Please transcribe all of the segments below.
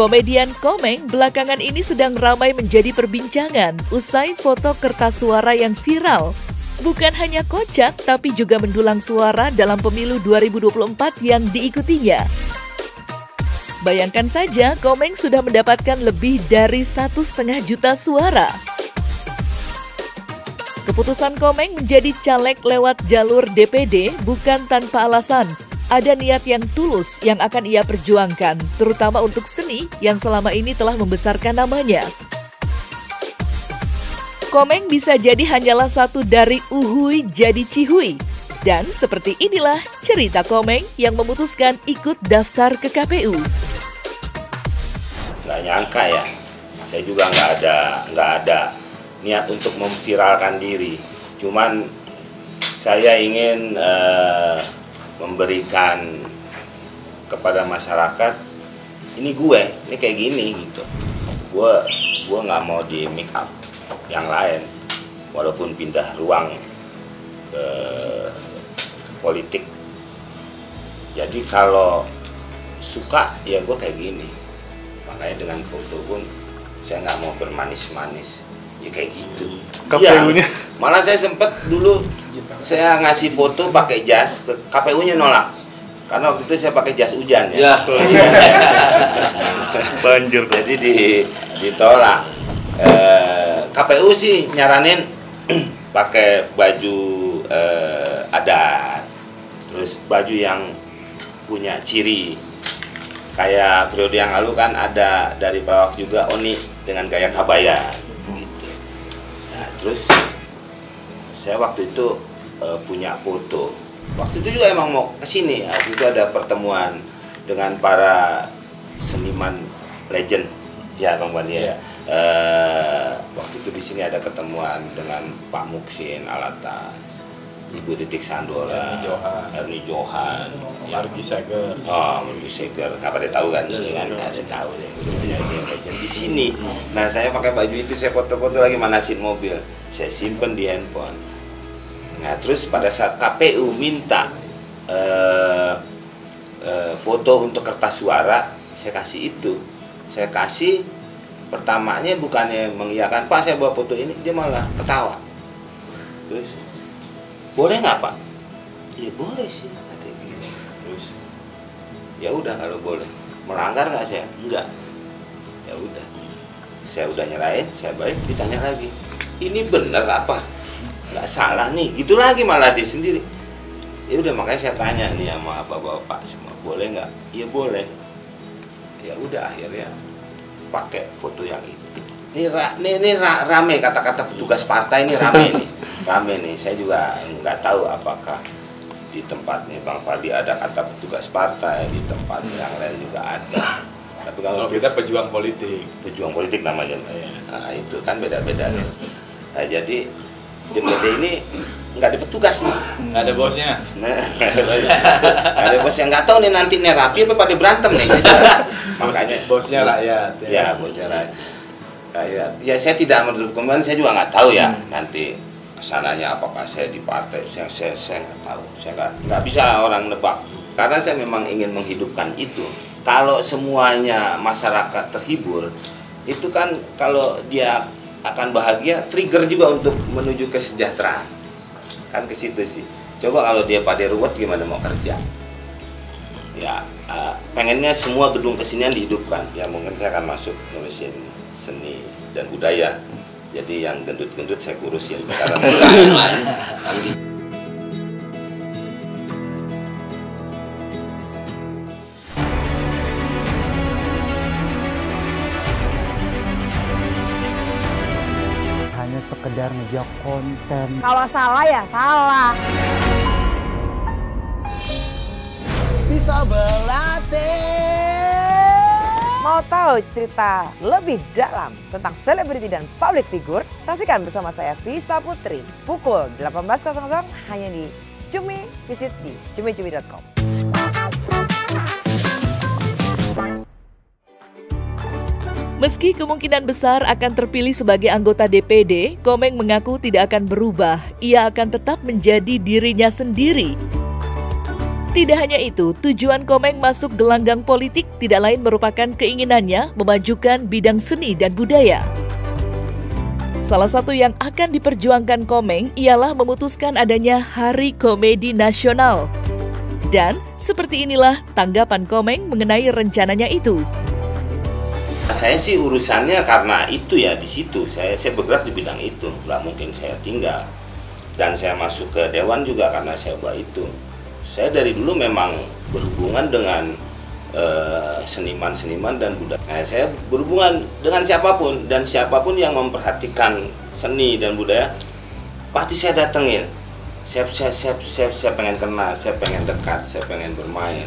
Komedian Komeng belakangan ini sedang ramai menjadi perbincangan usai foto kertas suara yang viral. Bukan hanya kocak, tapi juga mendulang suara dalam pemilu 2024 yang diikutinya. Bayangkan saja, Komeng sudah mendapatkan lebih dari satu setengah juta suara. Keputusan Komeng menjadi caleg lewat jalur DPD bukan tanpa alasan, ada niat yang tulus yang akan ia perjuangkan, terutama untuk seni yang selama ini telah membesarkan namanya. Komeng bisa jadi hanyalah satu dari uhui jadi cihui. Dan seperti inilah cerita Komeng yang memutuskan ikut daftar ke KPU. Gak nyangka ya, saya juga nggak ada nggak ada niat untuk memviralkan diri. Cuman saya ingin uh, memberikan kepada masyarakat ini gue ini kayak gini gitu. Gue gue nggak mau di make up yang lain walaupun pindah ruang ke politik. Jadi kalau suka ya gue kayak gini. Makanya dengan foto pun saya nggak mau bermanis-manis ya kayak gitu. Ya, malah saya sempet dulu saya ngasih foto pakai jas ke KPU-nya nolak. Karena waktu itu saya pakai jas hujan ya, ya. banjir jadi di ditolak. E, eh, KPU sih nyaranin pakai baju e, adat. Terus baju yang punya ciri. Kayak periode yang lalu kan ada dari pelawak juga Oni dengan gaya kabaya terus saya waktu itu uh, punya foto. Waktu itu juga emang mau ke sini waktu itu ada pertemuan dengan para seniman legend. Ya bang Bani ya, ya. Uh, waktu itu di sini ada ketemuan dengan Pak Muksin Alatas Ibu Titik Sandora, Erni Johan, Erni Johan, Margi Seger. Oh, Margi Seger. Kapan dia tahu kan? Iya, kan saya tahu deh. Di sini. Nah, saya pakai baju itu saya foto-foto lagi manasin mobil. Saya simpen di handphone. Nah, terus pada saat KPU minta uh, uh, foto untuk kertas suara, saya kasih itu. Saya kasih pertamanya bukannya mengiyakan, Pak saya bawa foto ini, dia malah ketawa. Terus boleh nggak pak? Ya boleh sih katanya gitu. terus? Ya udah kalau boleh. Melanggar nggak saya enggak ya udah. Saya udah nyerahin saya balik ditanya lagi. Ini bener apa? Nggak salah nih. Gitu lagi malah dia sendiri. Ya udah makanya saya tanya nih sama apa bapak semua. Boleh nggak? Ya boleh. Ya udah akhirnya pakai foto yang itu ini ini, ini rame kata-kata petugas partai ini rame nih rame nih saya juga nggak tahu apakah di tempatnya Bang Padi ada kata petugas partai di tempat yang lain juga ada. Tapi kalau kita pejuang politik. Pejuang politik namanya. Ya. nah, itu kan beda-beda nih nah, jadi DPD ini nggak ada petugas nih. Nggak ada bosnya. Nah, nggak ada bos. Yang nggak tahu nih nanti nih rapi apa pada berantem nih. Saya juga. makanya bosnya rakyat ya, ya bosnya rakyat. Rakyat. Ya saya tidak menutup kemungkinan saya juga nggak tahu ya hmm. nanti ke sananya apakah saya di partai? Saya saya saya nggak tahu. Saya nggak nggak bisa orang nebak. Karena saya memang ingin menghidupkan itu. Kalau semuanya masyarakat terhibur itu kan kalau dia akan bahagia trigger juga untuk menuju kesejahteraan. Kan ke situ sih. Coba kalau dia pada ruwet gimana mau kerja? Ya uh, pengennya semua gedung kesenian dihidupkan. Ya mungkin saya akan masuk nulisin seni dan budaya jadi yang gendut-gendut saya kurusin. Nanti hanya sekedar ngejok konten. Kalau salah ya salah. Bisa berlatih Mau tahu cerita lebih dalam tentang selebriti dan public figure? Saksikan bersama saya Vista Putri pukul 18.00 hanya di Cumi Visit di cumicumi.com. Meski kemungkinan besar akan terpilih sebagai anggota DPD, Komeng mengaku tidak akan berubah. Ia akan tetap menjadi dirinya sendiri. Tidak hanya itu, tujuan Komeng masuk gelanggang politik tidak lain merupakan keinginannya memajukan bidang seni dan budaya. Salah satu yang akan diperjuangkan Komeng ialah memutuskan adanya Hari Komedi Nasional. Dan seperti inilah tanggapan Komeng mengenai rencananya itu. Saya sih urusannya karena itu ya di situ. Saya saya bergerak di bidang itu. Nggak mungkin saya tinggal. Dan saya masuk ke dewan juga karena saya buat itu saya dari dulu memang berhubungan dengan uh, seniman-seniman dan budaya nah, saya berhubungan dengan siapa pun dan siapa pun yang memperhatikan seni dan budaya pasti saya datengin saya saya saya saya, saya pengen kenal saya pengen dekat saya pengen bermain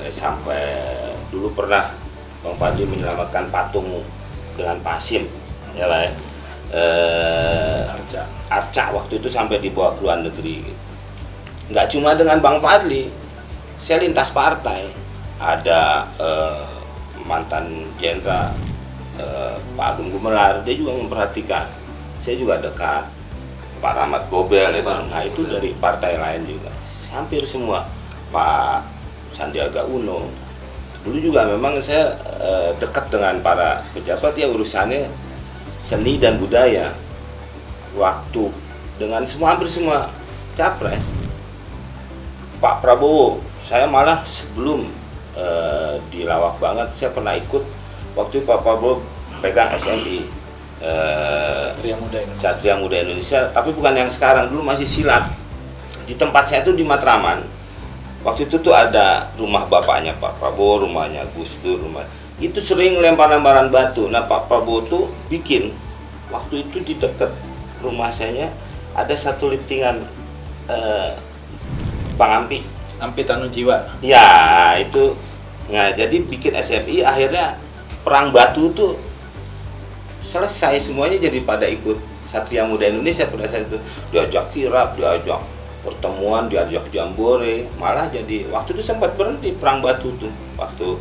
eh, sampai dulu pernah Bang Fadli menyelamatkan patung dengan pasim ya lah ya. Eh, Arca. Arca waktu itu sampai dibawa ke luar negeri nggak cuma dengan Bang Fadli saya lintas partai. Ada eh, mantan jenderal eh, Pak Agung Gumelar dia juga memperhatikan. Saya juga dekat Pak Rahmat Gobel itu. Nah itu dari partai lain juga. Hampir semua. Pak Sandiaga Uno. Dulu juga memang saya e, dekat dengan para pejabat. Ya urusannya seni dan budaya. Waktu dengan semua hampir semua capres Pak Prabowo saya malah sebelum e, di lawak banget saya pernah ikut waktu Pak Prabowo pegang SMI e, eh, Satria Muda Indonesia. Satria Muda Indonesia. Tapi bukan yang sekarang dulu masih silat. Di tempat saya itu di Matraman waktu itu tuh ada rumah bapaknya Pak Prabowo rumahnya Gus Dur rumah. Itu sering lempar-lemparan batu. Nah Pak Prabowo tuh bikin waktu itu di dekat rumah saya ada satu liftingan eh, Bang Ampi. Ampi Tanu Jiwa. Ya itu. Nah jadi bikin SMI akhirnya perang batu tuh selesai semuanya jadi pada ikut Satria Muda Indonesia pada saat itu. Diajak kirap diajak pertemuan diajak jambore malah jadi waktu itu sempat berhenti perang batu tuh waktu.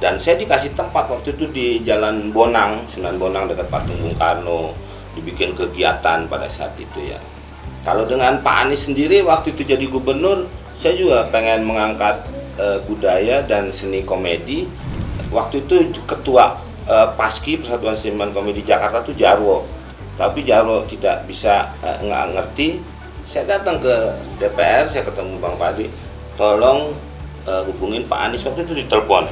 Dan saya dikasih tempat waktu itu di Jalan Bonang Sunan Bonang dekat patung Bung Karno dibikin kegiatan pada saat itu ya kalau dengan Pak Anies sendiri waktu itu jadi gubernur saya juga pengen mengangkat e, budaya dan seni komedi. Waktu itu ketua e, Paski Persatuan Seniman Komedi Jakarta tuh Jarwo. Tapi Jarwo tidak bisa e, nggak ngerti. Saya datang ke DPR saya ketemu Bang Padi tolong uh, hubungin Pak Anies. Waktu itu ditelepon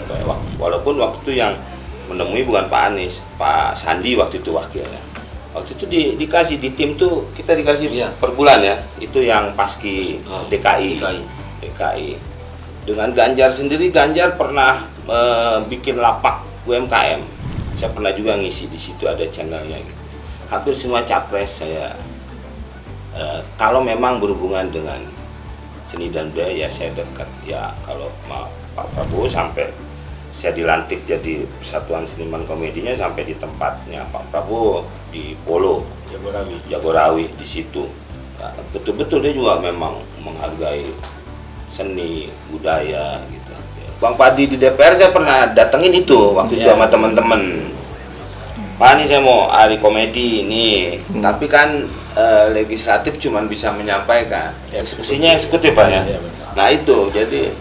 walaupun waktu itu yang menemui bukan Pak Anies Pak Sandi waktu itu wakilnya waktu itu di, dikasih di tim tuh kita dikasih ya. per bulan ya. Itu yang paski oh, DKI, DKI DKI dengan Ganjar sendiri Ganjar pernah uh, bikin lapak UMKM saya pernah juga ngisi di situ ada channelnya gitu hampir semua capres saya Eh, kalau memang berhubungan dengan seni dan budaya ya saya dekat. Ya kalau Pak Prabowo sampai saya dilantik jadi persatuan seniman komedinya sampai di tempatnya Pak Prabowo di Polo Jagorawi Jagorawi di situ. Ya, betul-betul dia juga memang menghargai seni budaya gitu. Bang Padi di DPR saya pernah datengin itu waktu yeah. itu iya. sama teman-teman. Pak ini saya mau hari komedi ini. Hmm. tapi kan uh, legislatif cuma bisa menyampaikan. Eksekusinya eksekutif pak ya, ya nah itu jadi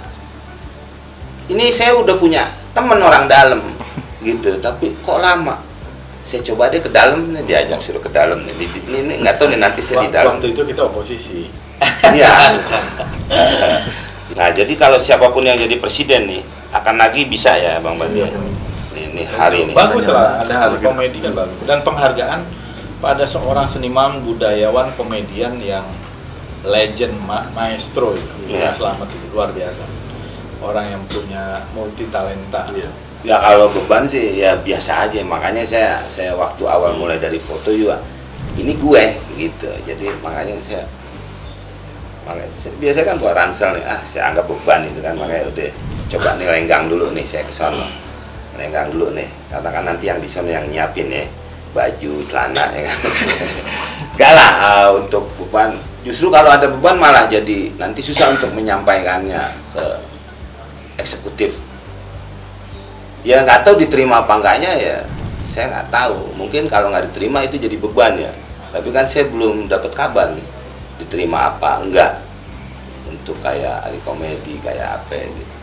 ini saya udah punya teman orang dalam gitu. Tapi kok lama saya coba deh ke dalam nih diajak suruh ke dalam nih. Ini nggak tahu nih nanti saya di dalam. waktu itu kita oposisi. Iya. Nah jadi kalau siapa pun yang jadi presiden nih akan lagi bisa ya bang Bandi iya. ini, hari ini. Bagus lah ada hari komedi kan bagus dan penghargaan pada seorang seniman budayawan komedian yang legend ma maestro. Itu yeah. selamat itu luar biasa. Orang yang punya multi talenta. Yeah. Ya kalau beban sih ya biasa aja. Makanya saya saya waktu awal mulai dari foto juga ini gue gitu. Jadi makanya saya makanya biasa kan gua ransel nih ah saya anggap beban itu kan. Makanya udah coba nih lenggang dulu nih saya ke sana lenggang dulu nih karena kan nanti yang di sana yang nyiapin ya baju celana ya kan. Gak lah uh, untuk beban. Justru kalau ada beban malah jadi nanti susah untuk menyampaikannya ke eksekutif ya nggak tahu diterima apa enggaknya ya saya nggak tahu. Mungkin kalau nggak diterima itu jadi beban ya. Tapi kan saya belum dapat kabar nih diterima apa enggak. Untuk kayak hari komedi kayak apa gitu